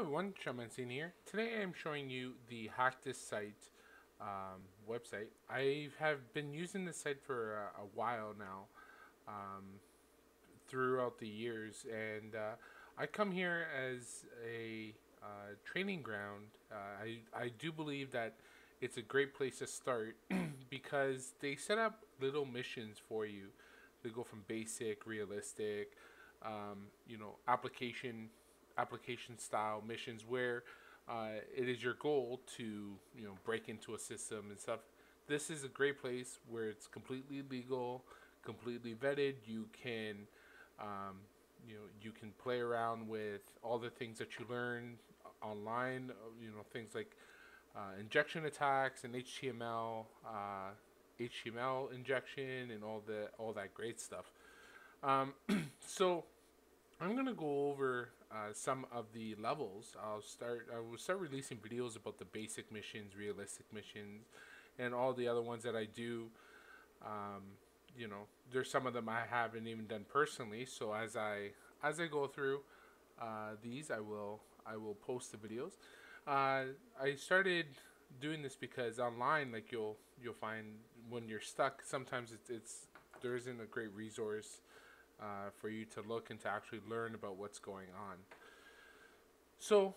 everyone, Sean Mancini here. Today I am showing you the Hack This Site um, website. I have been using this site for a, a while now, um, throughout the years, and uh, I come here as a uh, training ground. Uh, I, I do believe that it's a great place to start because they set up little missions for you. They go from basic, realistic, um, you know, application application style missions where uh, it is your goal to you know break into a system and stuff. This is a great place where it's completely legal, completely vetted. You can um, you know you can play around with all the things that you learn online. You know things like uh, injection attacks and HTML. Uh, HTML injection and all the all that great stuff. Um, so I'm gonna go over uh, some of the levels. I'll start. I will start releasing videos about the basic missions, realistic missions, and all the other ones that I do. Um, you know, there's some of them I haven't even done personally. So as I as I go through uh, these, I will I will post the videos. Uh, I started doing this because online, like you'll you'll find when you're stuck, sometimes it's, it's there isn't a great resource uh, for you to look and to actually learn about what's going on. So,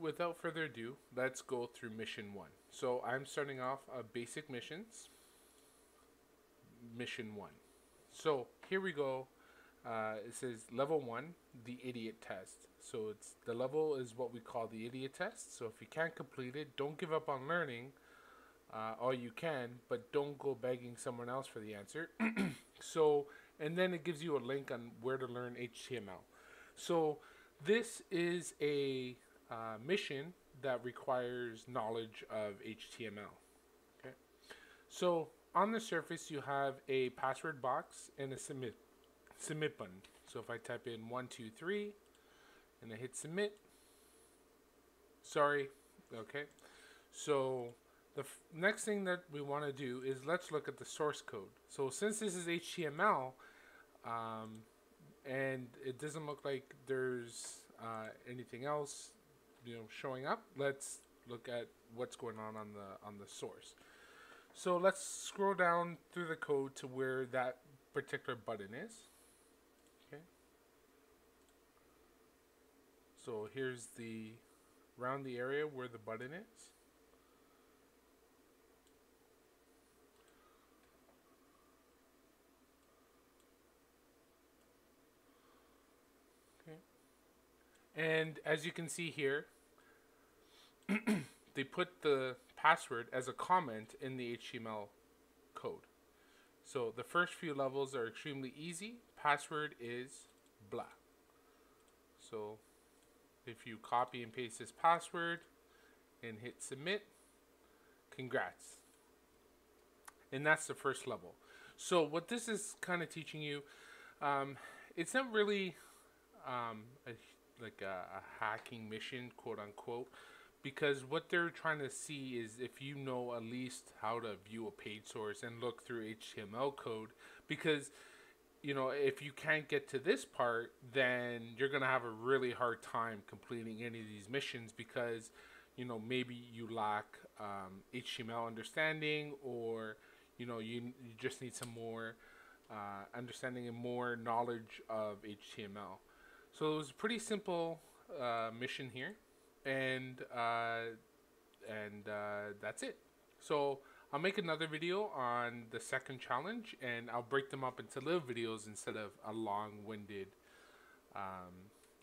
without further ado, let's go through mission one. So, I'm starting off uh, basic missions. Mission one. So, here we go. Uh, it says level one, the idiot test. So, it's the level is what we call the idiot test. So, if you can't complete it, don't give up on learning. Uh, all you can, but don't go begging someone else for the answer. so, and then it gives you a link on where to learn HTML. So this is a uh, mission that requires knowledge of HTML. Okay, so on the surface you have a password box and a submit submit button. So if I type in one two three and I hit submit, sorry, okay. So the next thing that we want to do is let's look at the source code. So since this is HTML, um, and it doesn't look like there's uh, anything else, you know, showing up, let's look at what's going on on the on the source. So let's scroll down through the code to where that particular button is. Okay. So here's the round the area where the button is. And as you can see here, they put the password as a comment in the HTML code. So the first few levels are extremely easy. Password is blah. So if you copy and paste this password and hit submit, congrats. And that's the first level. So what this is kind of teaching you, um, it's not really um, a like a, a hacking mission, quote unquote, because what they're trying to see is if you know at least how to view a page source and look through HTML code because you know if you can't get to this part then you're going to have a really hard time completing any of these missions because you know maybe you lack um, HTML understanding or you know you, you just need some more uh, understanding and more knowledge of HTML so it was a pretty simple uh, mission here, and uh, and uh, that's it. So I'll make another video on the second challenge, and I'll break them up into little videos instead of a long-winded, um,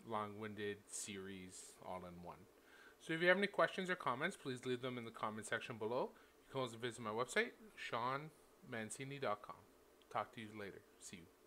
long-winded series all in one. So if you have any questions or comments, please leave them in the comment section below. You can also visit my website, seanmancini.com. Talk to you later. See you.